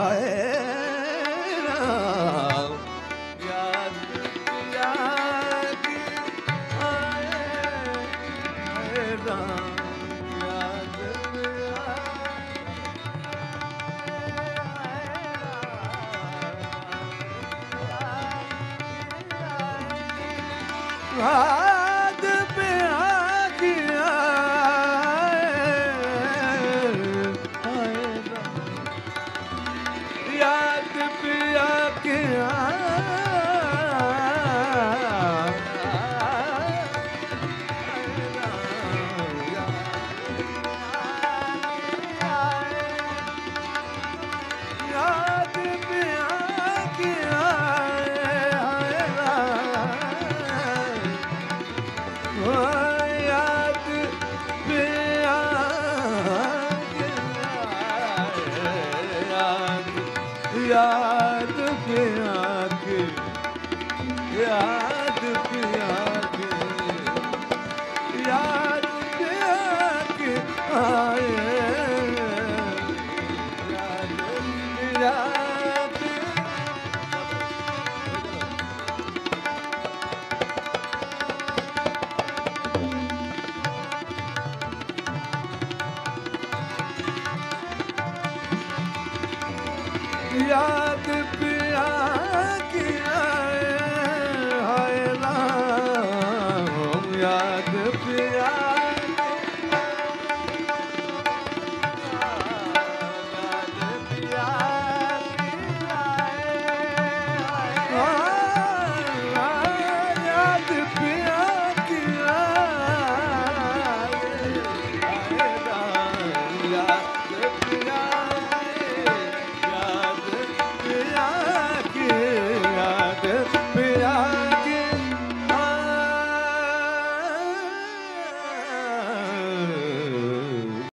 ਹਾਏ ਪਿਆ ਗਿਆ प्याद प्याग प्याद प्याग याद प्याग आए याद प्याग ਯਾਦ ਪਿਆ